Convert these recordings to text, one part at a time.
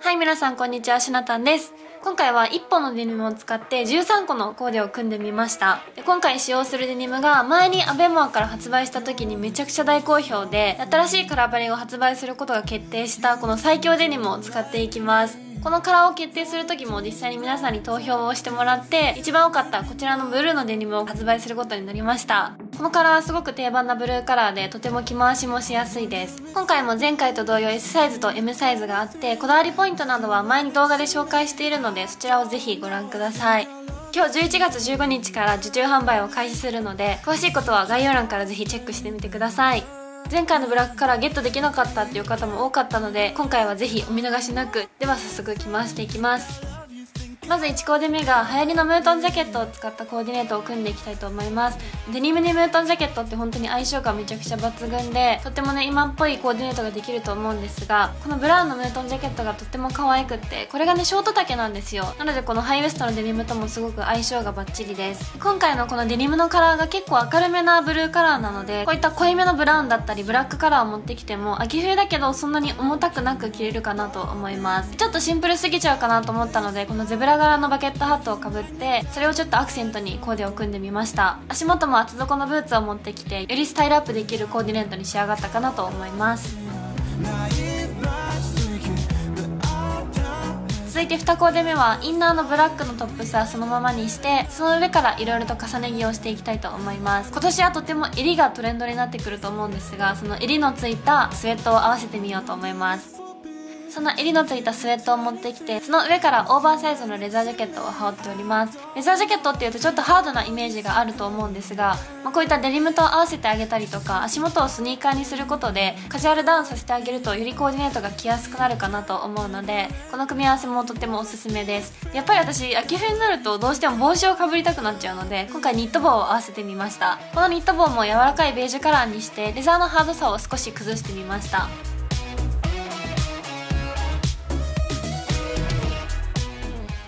はい、皆さんこんにちは、しなたんです。今回は1本のデニムを使って13個のコーデを組んでみました。で今回使用するデニムが前にアベモアから発売した時にめちゃくちゃ大好評で、新しいカラーバリを発売することが決定したこの最強デニムを使っていきます。このカラーを決定する時も実際に皆さんに投票をしてもらって一番多かったこちらのブルーのデニムを発売することになりましたこのカラーはすごく定番なブルーカラーでとても着回しもしやすいです。今回も前回と同様 S サイズと M サイズがあってこだわりポイントなどは前に動画で紹介しているのでそちらをぜひご覧ください。今日11月15日から受注販売を開始するので詳しいことは概要欄からぜひチェックしてみてください。前回のブラックカラーゲットできなかったっていう方も多かったので今回はぜひお見逃しなく。では早速着回していきます。まず1コーデ目が流行りのムートンジャケットを使ったコーディネートを組んでいきたいと思います。デニムにムートンジャケットって本当に相性がめちゃくちゃ抜群でとってもね今っぽいコーディネートができると思うんですがこのブラウンのムートンジャケットがとっても可愛くってこれがねショート丈なんですよ。なのでこのハイウエストのデニムともすごく相性がバッチリです。今回のこのデニムのカラーが結構明るめなブルーカラーなのでこういった濃いめのブラウンだったりブラックカラーを持ってきても秋冬だけどそんなに重たくなく着れるかなと思いますちょっとシンプルすぎちゃうかなと思ったのでこのゼブラ柄のバケットハットをかぶってそれをちょっとアクセントにコーデを組んでみました。足元も厚底のブーツを持ってきてよりスタイルアップできるコーディネートに仕上がったかなと思います。続いて2コーデ目はインナーのブラックのトップスはそのままにしてその上からいろいろと重ね着をしていきたいと思います。今年はとても襟がトレンドになってくると思うんですがその襟のついたスウェットを合わせてみようと思います。その襟のついたスウェットを持ってきてその上からオーバーサイズのレザージャケットを羽織っております。レザージャケットっていうとちょっとハードなイメージがあると思うんですが、まあ、こういったデニムと合わせてあげたりとか足元をスニーカーにすることでカジュアルダウンさせてあげるとよりコーディネートが着やすくなるかなと思うのでこの組み合わせもとってもおすすめです。やっぱり私秋冬になるとどうしても帽子をかぶりたくなっちゃうので今回ニット帽を合わせてみました。このニット帽も柔らかいベージュカラーにしてレザーのハードさを少し崩してみました。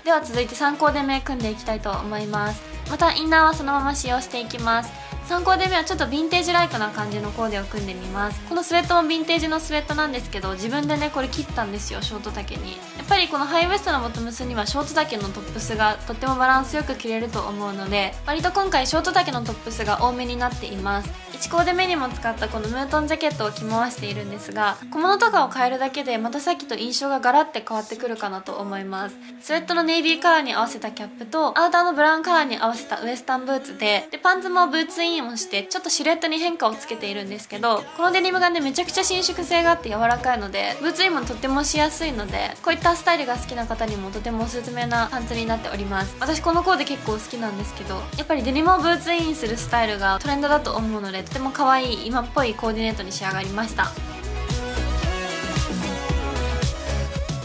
では続いて3コーデ目組んでいきたいと思います。またインナーはそのまま使用していきます。3コーデ目はちょっとヴィンテージライクな感じのコーデを組んでみます。このスウェットもヴィンテージのスウェットなんですけど自分でねこれ切ったんですよショート丈に。やっぱりこのハイウエストのボトムスにはショート丈のトップスがとってもバランスよく着れると思うので割と今回ショート丈のトップスが多めになっています。1コーデ目にも使ったこのムートンジャケットを着回しているんですが小物とかを変えるだけでまたさっきと印象がガラッて変わってくるかなと思います。スウェットのネイビーカラーに合わせたキャップとアウターのブラウンカラーに合わせたウエスタンブーツででパンツもブーツインをしてちょっとシルエットに変化をつけているんですけどこのデニムがねめちゃくちゃ伸縮性があって柔らかいのでブーツインもとってもしやすいのでこういったスタイルが好きな方にもとてもおすすめなパンツになっております。私このコーデ結構好きなんですけどやっぱりデニムをブーツインするスタイルがトレンドだと思うのでとても可愛い今っぽいコーディネートに仕上がりました。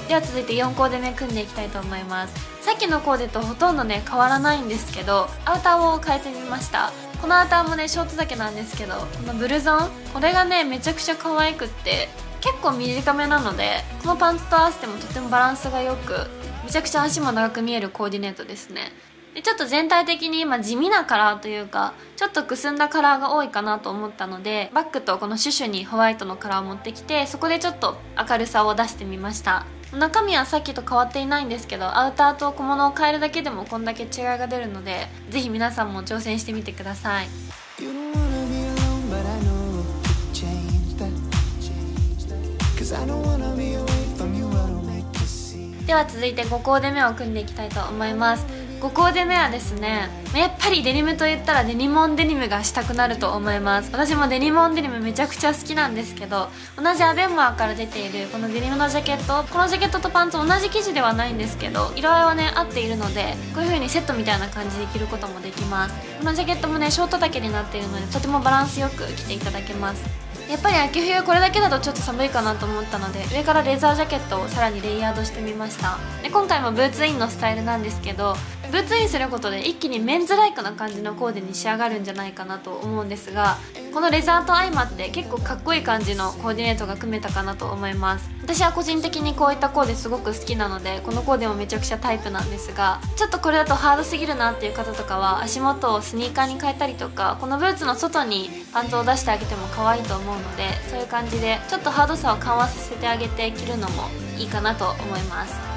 では続いて4コーデ目組んでいきたいと思います。さっきのコーデとほとんどね変わらないんですけどアウターを変えてみました。このアターもねショート丈なんですけどこのブルゾンこれがねめちゃくちゃ可愛くって結構短めなのでこのパンツと合わせてもとてもバランスが良くめちゃくちゃ足も長く見えるコーディネートですね。でちょっと全体的に今地味なカラーというかちょっとくすんだカラーが多いかなと思ったのでバッグとこのシュシュにホワイトのカラーを持ってきてそこでちょっと明るさを出してみました。中身はさっきと変わっていないんですけどアウターと小物を変えるだけでもこんだけ違いが出るのでぜひ皆さんも挑戦してみてください。では続いて5コーデ目を組んでいきたいと思います。5コーデ目はですねやっぱりデニムと言ったらデニモンデニムがしたくなると思います。私もデニモンデニムめちゃくちゃ好きなんですけど同じアベンマーから出ているこのデニムのジャケットこのジャケットとパンツ同じ生地ではないんですけど色合いはね合っているのでこういう風にセットみたいな感じで着ることもできます。このジャケットもねショート丈になっているのでとてもバランスよく着ていただけます。やっぱり秋冬これだけだとちょっと寒いかなと思ったので上からレザージャケットをさらにレイヤードしてみました。で今回もブーツインのスタイルなんですけどブーツインすることで一気にメンズライクな感じのコーデに仕上がるんじゃないかなと思うんですがこのレザーと相まって結構かっこいい感じのコーディネートが組めたかなと思います。私は個人的にこういったコーデすごく好きなのでこのコーデもめちゃくちゃタイプなんですがちょっとこれだとハードすぎるなっていう方とかは足元をスニーカーに変えたりとかこのブーツの外にパンツを出してあげても可愛いと思うのでそういう感じでちょっとハードさを緩和させてあげて着るのもいいいかなと思います。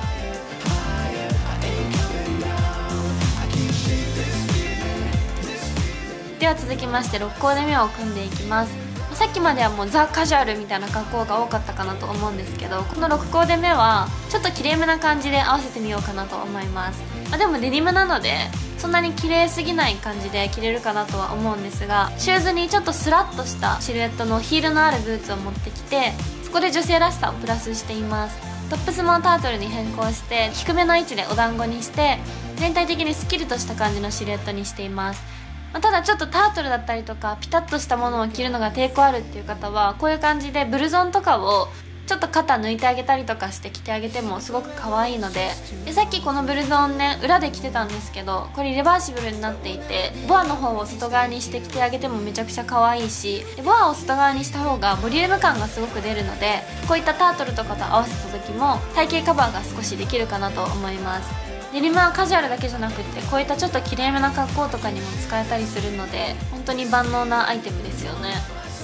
では続きまして6コーデ目を組んでいきます。さっきまではもうザ・カジュアルみたいな格好が多かったかなと思うんですけどこの6コーデ目はちょっときれいめな感じで合わせてみようかなと思います、まあ、でもデニムなのでそんなに綺麗すぎない感じで着れるかなとは思うんですがシューズにちょっとスラッとしたシルエットのヒールのあるブーツを持ってきてそこで女性らしさをプラスしています。トップスもタートルに変更して低めの位置でお団子にして全体的にスキリとした感じのシルエットにしています。まあ、ただちょっとタートルだったりとかピタッとしたものを着るのが抵抗あるっていう方はこういう感じでブルゾンとかをちょっと肩抜いてあげたりとかして着てあげてもすごく可愛いのででさっきこのブルゾンね裏で着てたんですけどこれリバーシブルになっていてボアの方を外側にして着てあげてもめちゃくちゃ可愛いしでボアを外側にした方がボリューム感がすごく出るのでこういったタートルとかと合わせた時も体型カバーが少しできるかなと思います。練馬はカジュアルだけじゃなくてこういったちょっときれいめな格好とかにも使えたりするので本当に万能なアイテムですよね。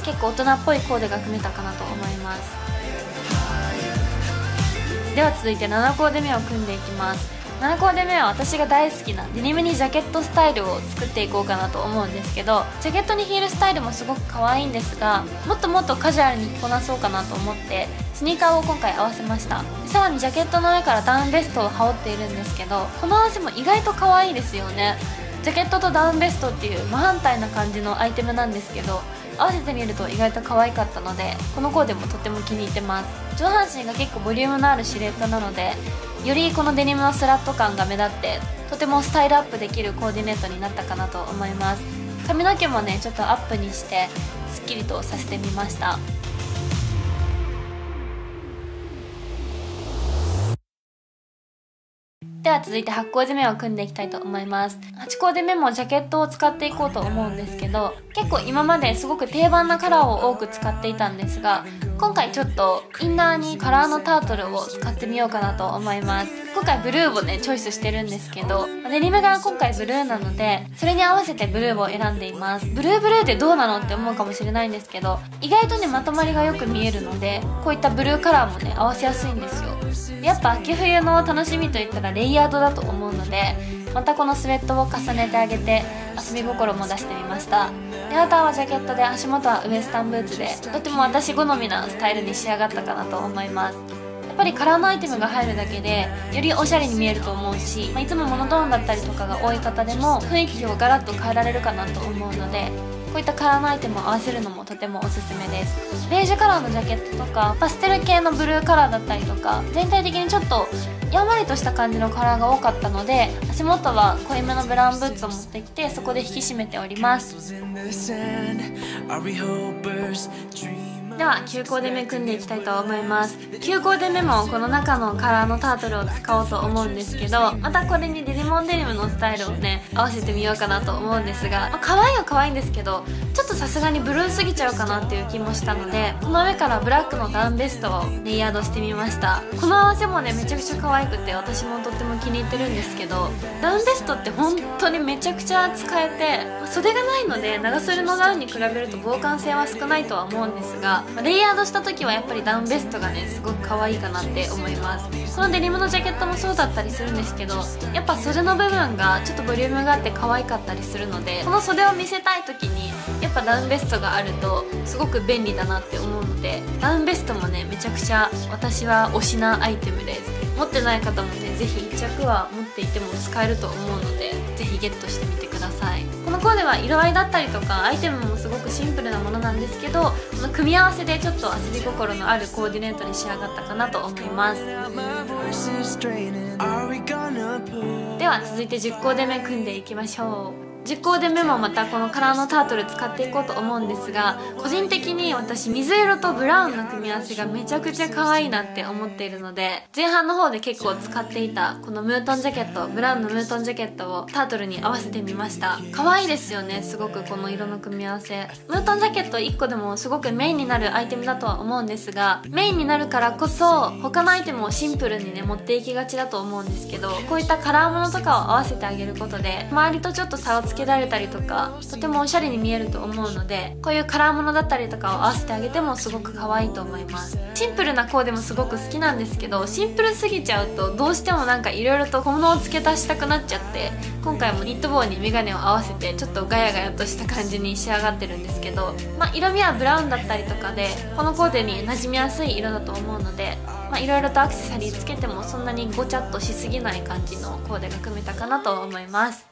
結構大人っぽいコーデが組めたかなと思います。では続いて7コーデ目を組んでいきます。7コーデ目は私が大好きなデニムにジャケットスタイルを作っていこうかなと思うんですけどジャケットにヒールスタイルもすごく可愛いんですがもっともっとカジュアルに着こなそうかなと思ってスニーカーを今回合わせました。さらにジャケットの上からダウンベストを羽織っているんですけどこの合わせも意外と可愛いですよね。ジャケットとダウンベストっていう真反対な感じのアイテムなんですけど合わせてみると意外と可愛かったのでこのコーデもとっても気に入ってます。上半身が結構ボリュームのあるシルエットなのでよりこのデニムのスラット感が目立ってとてもスタイルアップできるコーディネートになったかなと思います。髪の毛もねちょっとアップにしてすっきりとさせてみました。では続いて8コーデ目を組んでいきたいと思います。8コーデ目もジャケットを使っていこうと思うんですけど結構今まですごく定番なカラーを多く使っていたんですが今回ちょっとインナーにカラーのタートルを使ってみようかなと思います。今回ブルーをねチョイスしてるんですけどデニムが今回ブルーなのでそれに合わせてブルーを選んでいます。ブルーブルーってどうなのって思うかもしれないんですけど意外とねまとまりがよく見えるのでこういったブルーカラーもね合わせやすいんですよ。やっぱ秋冬の楽しみといったらレイヤードだと思うのでまたこのスウェットを重ねてあげて遊び心も出してみました。でアウターはジャケットで足元はウエスタンブーツでとても私好みなスタイルに仕上がったかなと思います。やっぱりカラーのアイテムが入るだけでよりおしゃれに見えると思うし、まあ、いつもモノトーンだったりとかが多い方でも雰囲気をガラッと変えられるかなと思うのでこういったカラーのアイテムを合わせるのもとてもおすすめです。ベージュカラーのジャケットとかパステル系のブルーカラーだったりとか全体的にちょっとやんわりとした感じのカラーが多かったので足元は濃いめのブラウンブーツを持ってきてそこで引き締めております。では9コーデ目組んでいきたいと思います。9コーデ目もこの中のカラーのタートルを使おうと思うんですけどまたこれにデニモンデニムのスタイルをね合わせてみようかなと思うんですが、まあ、可愛いは可愛いんですけどちょっとさすがにブルーすぎちゃうかなっていう気もしたのでこの上からブラックのダウンベストをレイヤードしてみました。この合わせもねめちゃくちゃ可愛くて私もとっても気に入ってるんですけどダウンベストって本当にめちゃくちゃ使えて、袖がないので長袖のダウンに比べると防寒性は少ないとは思うんですが、レイヤードした時はやっぱりダウンベストがねすごく可愛いかなって思います。このデニムのジャケットもそうだったりするんですけどやっぱ袖の部分がちょっとボリュームがあって可愛かったりするのでこの袖を見せたい時にやっぱダウンベストがあるとすごく便利だなって思うのでダウンベストもねめちゃくちゃ私は推しなアイテムです。持ってない方もね是非1着は持っていても使えると思うので是非ゲットしてみてください。このコーデは色合いだったりとかアイテムもすごくシンプルなものなんですけどこの組み合わせでちょっと遊び心のあるコーディネートに仕上がったかなと思います。では続いて10コーデ目組んでいきましょう実行でメモまたこのカラーのタートル使っていこうと思うんですが個人的に私水色とブラウンの組み合わせがめちゃくちゃ可愛いなって思っているので前半の方で結構使っていたこのムートンジャケットブラウンのムートンジャケットをタートルに合わせてみました。可愛いですよねすごくこの色の組み合わせ。ムートンジャケット1個でもすごくメインになるアイテムだとは思うんですがメインになるからこそ他のアイテムをシンプルにね持っていきがちだと思うんですけどこういったカラーものとかを合わせてあげることで周りとちょっと差をつつけられたりとかとてもおしゃれに見えると思うのでこういうカラーものだったりとかを合わせてあげてもすごく可愛いと思います。シンプルなコーデもすごく好きなんですけどシンプルすぎちゃうとどうしてもなんか色々と小物を付け足したくなっちゃって今回もニット帽にメガネを合わせてちょっとガヤガヤとした感じに仕上がってるんですけど、まあ、色味はブラウンだったりとかでこのコーデに馴染みやすい色だと思うのでまあ、いろいろとアクセサリーつけてもそんなにごちゃっとしすぎない感じのコーデが組めたかなと思います。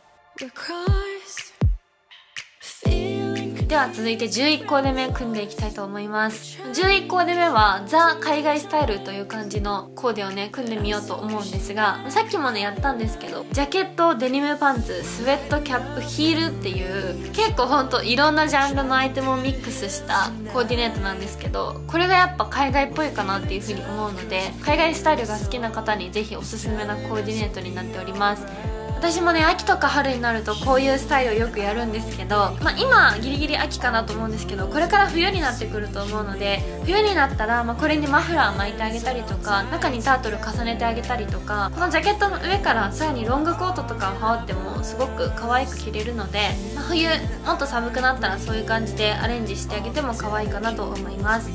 では続いて11コーデ目組んでいきたいと思います。11コーデ目はザ海外スタイルという感じのコーデをね組んでみようと思うんですがさっきもねやったんですけどジャケットデニムパンツスウェットキャップヒールっていう結構ほんといろんなジャンルのアイテムをミックスしたコーディネートなんですけどこれがやっぱ海外っぽいかなっていうふうに思うので海外スタイルが好きな方にぜひおすすめなコーディネートになっております。私もね秋とか春になるとこういうスタイルをよくやるんですけど、まあ、今ギリギリ秋かなと思うんですけどこれから冬になってくると思うので冬になったら、まあ、これにマフラー巻いてあげたりとか中にタートル重ねてあげたりとかこのジャケットの上からさらにロングコートとかを羽織ってもすごく可愛く着れるので、まあ、冬もっと寒くなったらそういう感じでアレンジしてあげても可愛いかなと思います。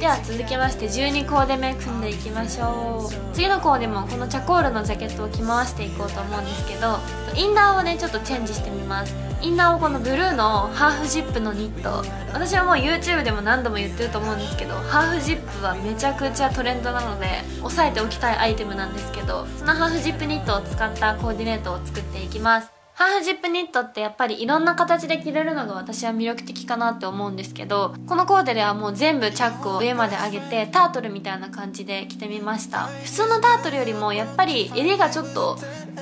では続きまして12コーデ目組んでいきましょう。次のコーデもこのチャコールのジャケットを着回していこうと思うんですけどインナーをねちょっとチェンジしてみます。インナーをこのブルーのハーフジップのニット。私はもう YouTube でも何度も言ってると思うんですけどハーフジップはめちゃくちゃトレンドなので押さえておきたいアイテムなんですけどそのハーフジップニットを使ったコーディネートを作っていきます。ハーフジップニットってやっぱりいろんな形で着れるのが私は魅力的かなって思うんですけどこのコーデではもう全部チャックを上まで上げてタートルみたいな感じで着てみました。普通のタートルよりもやっぱり襟がちょっと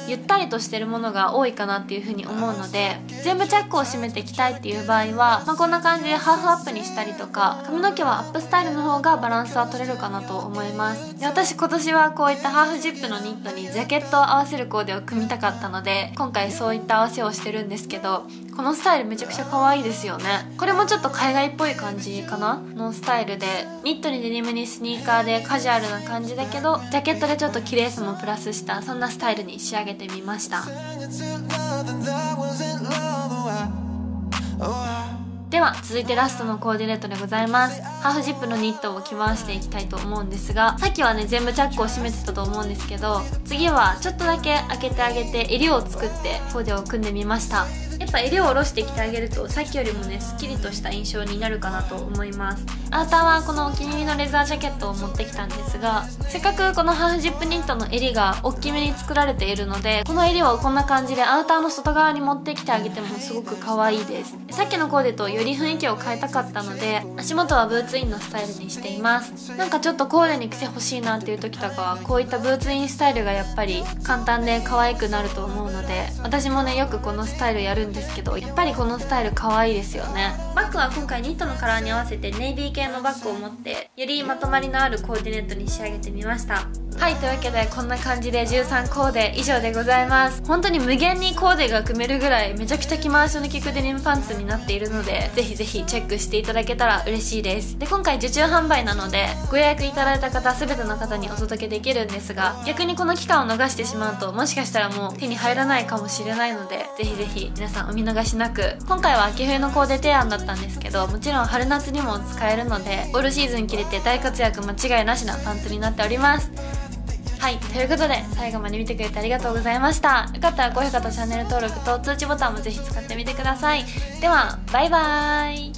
ゆったりとしてるものが多いかなっていう風に思うので全部チャックを締めて着たいっていう場合は、まあ、こんな感じでハーフアップにしたりとか髪の毛はアップスタイルの方がバランスは取れるかなと思います。で私今年はこういったハーフジップのニットにジャケットを合わせるコーデを組みたかったので今回そういった合わせをしてるんですけどこのスタイルめちゃくちゃ可愛いですよね。これもちょっと海外っぽい感じかな？のスタイルでニットにデニムにスニーカーでカジュアルな感じだけどジャケットでちょっと綺麗さもプラスしたそんなスタイルに仕上げてみました。では続いてラストのコーディネートでございます。ハーフジップのニットを着回していきたいと思うんですがさっきはね全部チャックを閉めてたと思うんですけど次はちょっとだけ開けてあげて襟を作ってコーデを組んでみました。やっぱ襟を下ろしてきてあげるとさっきよりもねすっきりとした印象になるかなと思います。アウターはこのお気に入りのレザージャケットを持ってきたんですがせっかくこのハーフジップニットの襟が大きめに作られているのでこの襟をこんな感じでアウターの外側に持ってきてあげてもすごく可愛いです。さっきのコーデとより雰囲気を変えたかったので足元はブーツインのスタイルにしています。なんかちょっとコーデに着てほしいなっていう時とかはこういったブーツインスタイルがやっぱり簡単で可愛くなると思うので私もねよくこのスタイルやるんですけどやっぱりこのスタイル可愛いですよね。バッグは今回ニットのカラーに合わせてネイビー系のバッグを持ってよりまとまりのあるコーディネートに仕上げてみました。はいというわけでこんな感じで13コーデ以上でございます。本当に無限にコーデが組めるぐらいめちゃくちゃ着回しの効くデニムパンツになっているのでぜひぜひチェックしていただけたら嬉しいです。で今回受注販売なのでご予約いただいた方全ての方にお届けできるんですが逆にこの期間を逃してしまうともしかしたらもう手に入らないかもしれないのでぜひぜひ皆さんお見逃しなく。今回は秋冬のコーデ提案だったんですけどもちろん春夏にも使えるのでオールシーズン着れて大活躍間違いなしなパンツになっております。はいということで最後まで見てくれてありがとうございました。よかったら高評価とチャンネル登録と通知ボタンもぜひ使ってみてください。ではバイバーイ。